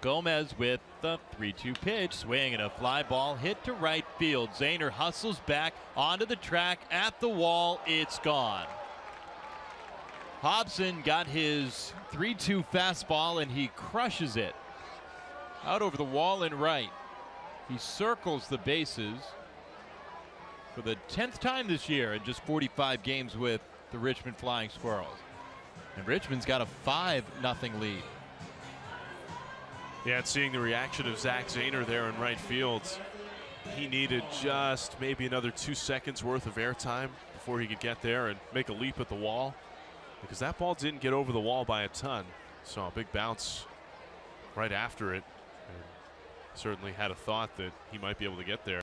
Gomez with the 3 2 pitch, swing and a fly ball hit to right field. Zehner hustles back onto the track at the wall. It's gone. Hobson got his 3 2 fastball and he crushes it out over the wall and right. He circles the bases for the 10th time this year in just 45 games with the Richmond Flying Squirrels. And Richmond's got a 5 0 lead. Yeah, and seeing the reaction of Zack Zehner there in right field, he needed just maybe another two seconds worth of airtime before he could get there and make a leap at the wall because that ball didn't get over the wall by a ton. Saw a big bounce right after it. And certainly had a thought that he might be able to get there.